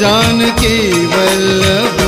जान के वल्लभ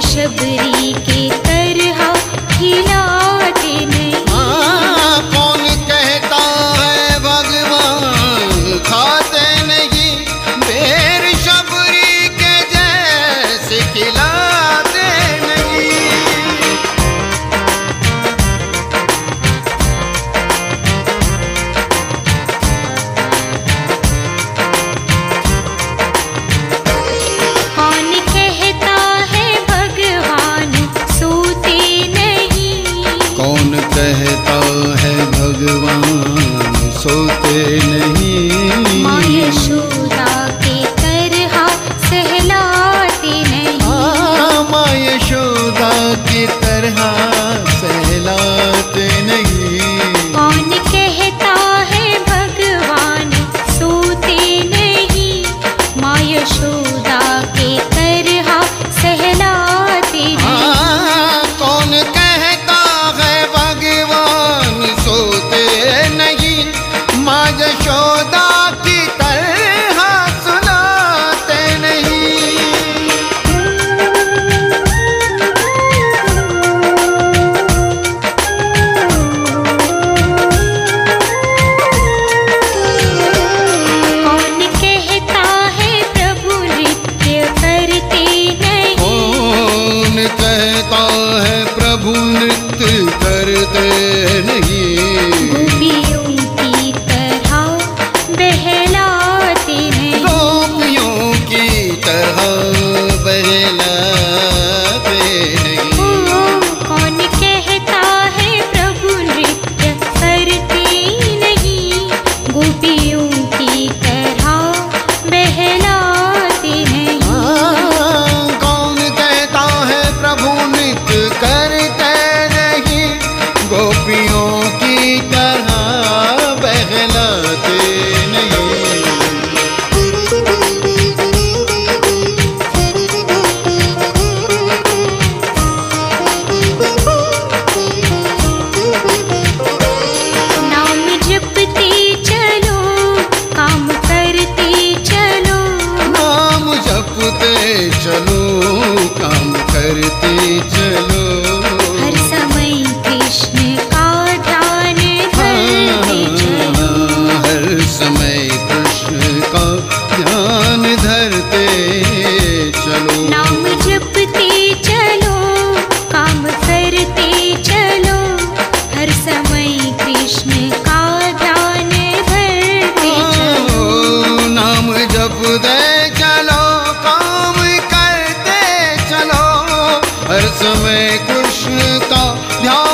शबरी के का ध्यान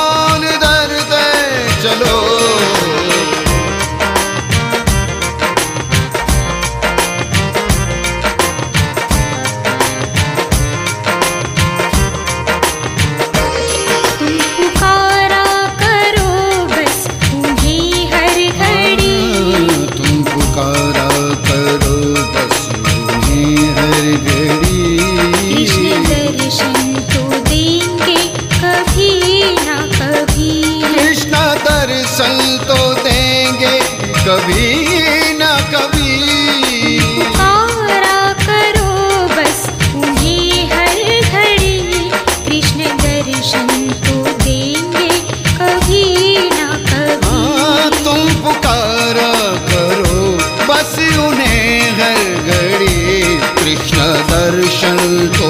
good.